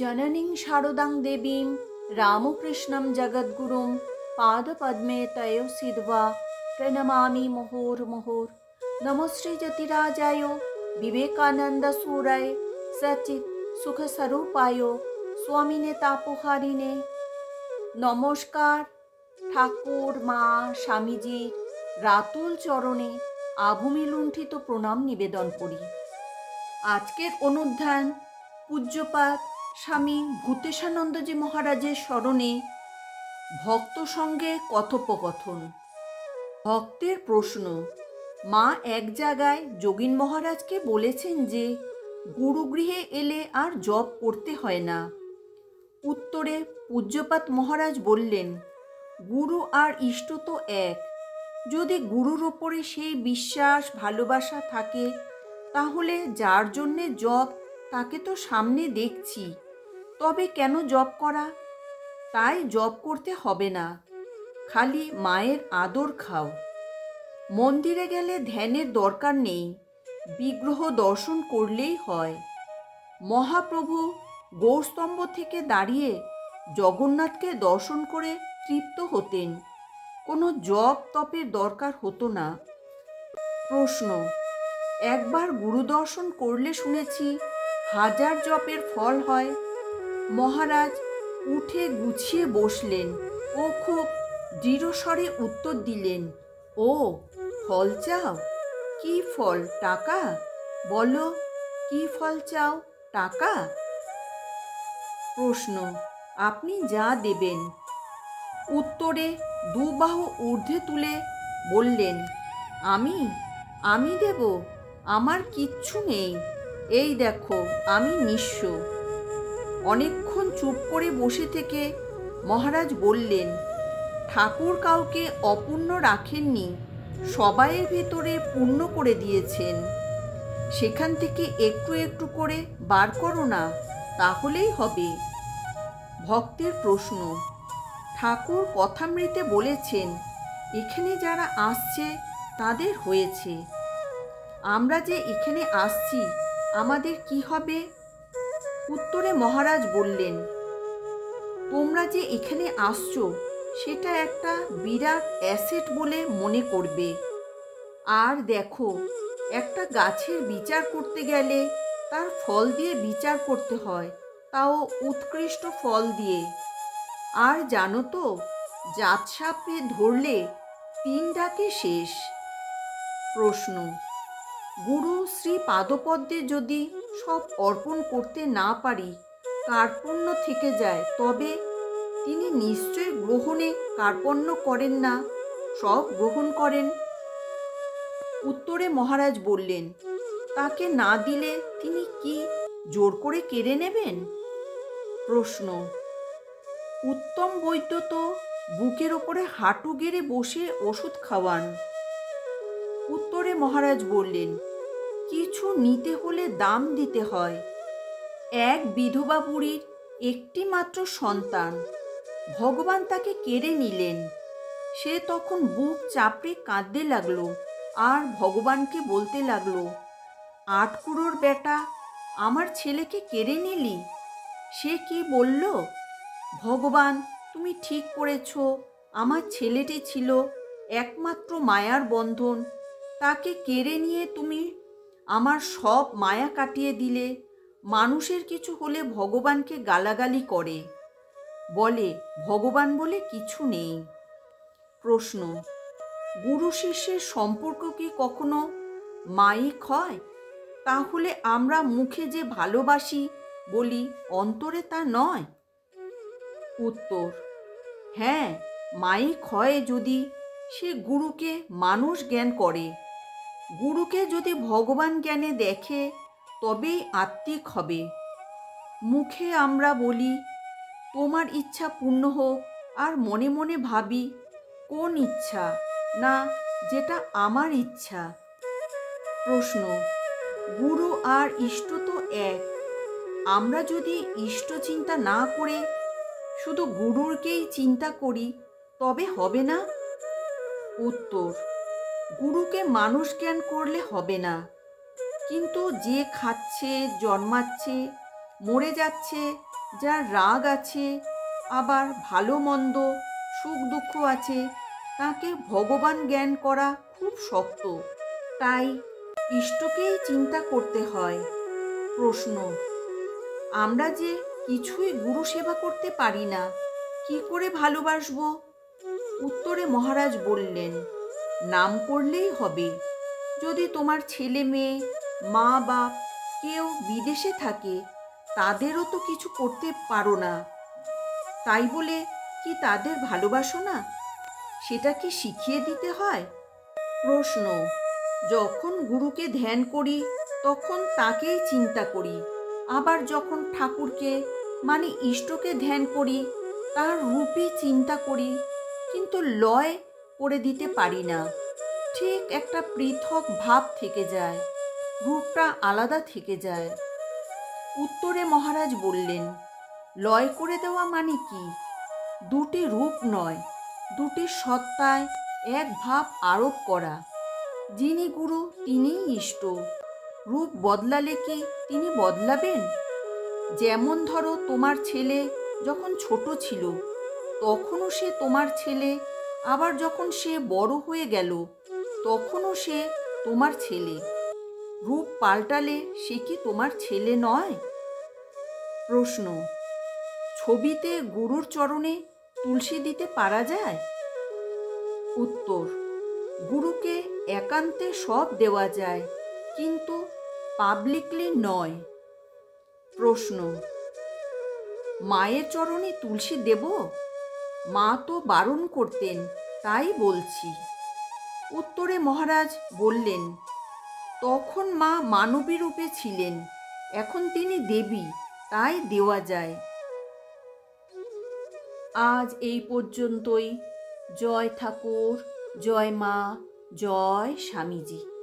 জননীং শারদাং দেবীম, রামকৃষ্ণম জগদ্গুরুম, পাদপদ্মে তয় সিদ্ধা, প্রণমামি মোহর মোহর। নমশ্রী জ্যোতিরাজায়, বিবেকানন্দ সুরায় সচিত সুখস্বরূপায়, স্বামীনে তাপহারিণে। নমস্কার, ঠাকুর, মা, স্বামীজি, রাতুল চরণে আভূমি লুণ্ঠিত প্রণাম নিবেদন করি। আজকের অনুধ্যান পূজ্যপাত স্বামী ভূতেশানন্দজি মহারাজের স্মরণে ভক্ত সঙ্গে কথোপকথন। ভক্তের প্রশ্ন, মা এক জায়গায় যোগিন মহারাজকে বলেছেন যে, গুরুগৃহে এলে আর জপ করতে হয় না। উত্তরে পূজ্যপাত মহারাজ বললেন, গুরু আর ইষ্ট তো এক। যদি গুরুর ওপরে সেই বিশ্বাস, ভালোবাসা থাকে, তাহলে যার জন্যে জপ, তাকে তো সামনে দেখছি। তবে কেন জপ করা? তাই জপ করতে হবে না। খালি মায়ের আদর খাও। মন্দিরে গেলে ধ্যানের দরকার নেই, বিগ্রহ দর্শন করলেই হয়। মহাপ্রভু গৌরস্তম্ভ থেকে দাঁড়িয়ে জগন্নাথকে দর্শন করে তৃপ্ত হতেন। কোনো জপ তপের দরকার হতো না। প্রশ্ন, একবার গুরু দর্শন করলে শুনেছি হাজার জপের ফল হয়। মহারাজ উঠে গুছিয়ে বসলেন ও খুব দৃঢ়স্বরে উত্তর দিলেন, ও, ফল চাও? কি ফল, টাকা? বলো, কি ফল চাও, টাকা? প্রশ্ন, আপনি যা দেবেন। উত্তরে দুবাহু ঊর্ধ্বে তুলে বললেন, আমি আমি দেব, আমার কিচ্ছু নেই, এই দেখো, আমি নিঃস্ব। অনেকক্ষণ চুপ করে বসে থেকে মহারাজ বললেন, ঠাকুর কাউকে অপূর্ণ রাখেননি, সবাইয়ের ভেতরে পূর্ণ করে দিয়েছেন। সেখান থেকে একটু একটু করে বার করো না, তাহলেই হবে। ভক্তের প্রশ্ন, ঠাকুর কথামৃতে বলেছেন, এখানে যারা আসছে তাদের হয়েছে। আমরা যে এখানে আসছি, আমাদের কি হবে? উত্তরে মহারাজ বললেন, তোমরা যে এখানে আসছো, সেটা একটা বিরাট অ্যাসেট বলে মনে করবে। আর দেখো, একটা গাছের বিচার করতে গেলে তার ফল দিয়ে বিচার করতে হয়, তাও উৎকৃষ্ট ফল দিয়ে। আর জানো তো জাত সাপে ধরলে তিন ডাকে শেষ। প্রশ্ন। গুরু শ্রী পাদপদ্মে যদি সব অর্পণ করতে না পারি কার্পণ্য থেকে যায় তবে তিনি নিশ্চয় গ্রহণে কার্পণ্য করেন না, সব গ্রহণ করেন। উত্তরে মহারাজ বললেন, তাকে না দিলে তিনি কি জোর করে কেড়ে নেবেন? প্রশ্ন, উত্তম বৈদ্য তো বুকের ওপরে হাঁটু গেড়ে বসে ওষুধ খাওয়ান। উত্তরে মহারাজ বললেন কিছু নিতে হলে দাম দিতে হয়। এক বিধবা বুড়ির একটি মাত্র সন্তান। ভগবান তাকে কেড়ে নিলেন। সে তখন বুক চাপড়ে কাঁদতে লাগল আর ভগবানকে বলতে লাগল, আটকুড়োর বেটা, আমার ছেলেকে কেড়ে নিলি? সে কি বলল, ভগবান, তুমি ঠিক করেছ, আমার ছেলেটি ছিল একমাত্র মায়ার বন্ধন, তাকে কেড়ে নিয়ে তুমি আমার সব মায়া কাটিয়ে দিলে, মানুষের কিছু হলে ভগবানকে গালাগালি করে। বলে, ভগবান বলে কিছু নেই। প্রশ্ন, গুরু শিষ্যের সম্পর্ক কি কখনো মাইক হয়? তাহলে আমরা মুখে যে ভালোবাসি বলি অন্তরে তা নয়? উত্তর হ্যাঁ মাইক হয় যদি সে গুরুকে মানুষ জ্ঞান করে। গুরুকে যদি ভগবান জ্ঞানে দেখে, তবেই আত্মিক হবে। মুখে আমরা বলি, তোমার ইচ্ছা পূর্ণ হোক, আর মনে মনে ভাবি, কোন ইচ্ছা, না যেটা আমার ইচ্ছা? প্রশ্ন, গুরু আর ইষ্ট তো এক। আমরা যদি ইষ্ট চিন্তা না করে, শুধু গুরুরকেই চিন্তা করি, তবে হবে না? উত্তর গুরুকে মানুষ জ্ঞান করলে হবে না। কিন্তু যে খাচ্ছে, জন্মাচ্ছে, মরে যাচ্ছে, যার রাগ আছে, আবার ভালো মন্দ, সুখ দুঃখ আছে, তাকে ভগবান জ্ঞান করা খুব শক্ত। তাই ইষ্টকেই চিন্তা করতে হয়। প্রশ্ন, আমরা যে কিছুই গুরু সেবা করতে পারি না, কি করে ভালোবাসবো? উত্তরে মহারাজ বললেন নাম করলেই হবে। যদি তোমার ছেলে মেয়ে, মা বাপ কেউ বিদেশে থাকে, তাদেরও তো কিছু করতে পারো না। তাই বলে কি তাদের ভালোবাসো না? সেটা কি শিখিয়ে দিতে হয়? প্রশ্ন। যখন গুরুকে ধ্যান করি, তখন তাকেই চিন্তা করি। আবার যখন ঠাকুরকে মানে ইষ্টকে ধ্যান করি, তার রূপই চিন্তা করি। কিন্তু লয় করে দিতে পারি না। ঠিক একটা পৃথক ভাব থেকে যায়, রূপটা আলাদা থেকে যায়। উত্তরে মহারাজ বললেন, লয় করে দেওয়া মানে কি? দুটি রূপ নয়, দুটি সত্তায় এক ভাব আরোপ করা। যিনি গুরু, তিনিই ইষ্ট। রূপ বদলালে কি তিনি বদলাবেন? যেমন ধরো তোমার ছেলে যখন ছোট ছিল, তখনও সে তোমার ছেলে আবার যখন সে বড় হয়ে গেল, তখনও সে তোমার ছেলে। রূপ পাল্টালে সে কি তোমার ছেলে নয়? প্রশ্ন, ছবিতে গুরুর চরণে তুলসী দিতে পারা যায়? উত্তর, গুরুকে একান্তে সব দেওয়া যায়, কিন্তু পাবলিকলি নয়। প্রশ্ন, মায়ের চরণে তুলসী দেব? মা তো বারণ করতেন, তাই বলছি। উত্তরে মহারাজ বললেন, তখন মা মানবী রূপে ছিলেন, এখন তিনি দেবী, তাই দেওয়া যায়। আজ এই পর্যন্তই। জয় ঠাকুর, জয় মা, জয় স্বামীজি।